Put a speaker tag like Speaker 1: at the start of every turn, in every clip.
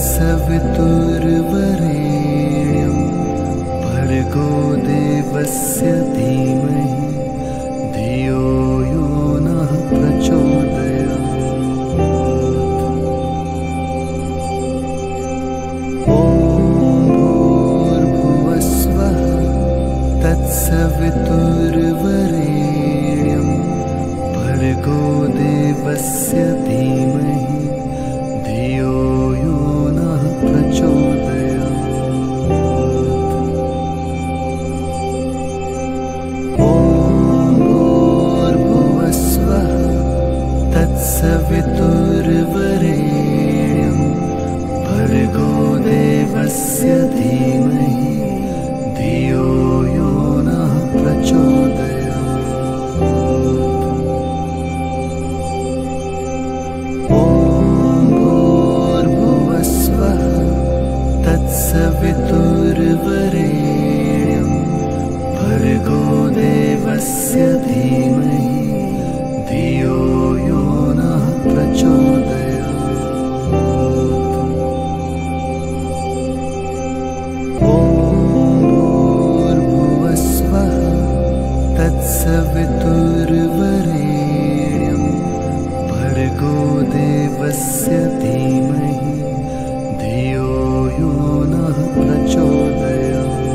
Speaker 1: सवितुर्वरेण्यं भर्गो देवस्य धीमहि धियो यो नः प्रचोदया भूर्भुवस्वः तत्सवितुर्वरेण्यं भर्गोदेवस्य धीमहि गुरुर्वरेण्यं भर्गो देवस्य धीमहि धियो यो नः प्रचोदयास्व तत्सवितुर्वरेण्यं भर्गो देवस्य धीमहि। तत्सवितुर्वरेण्यं भर्गो देवस्य धीमहि धियो यो नः प्रचोदयात्।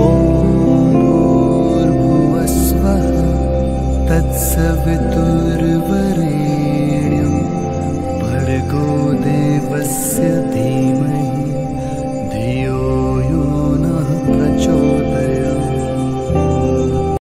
Speaker 1: ॐ भूर्भुवस्वः तत्सवितुर्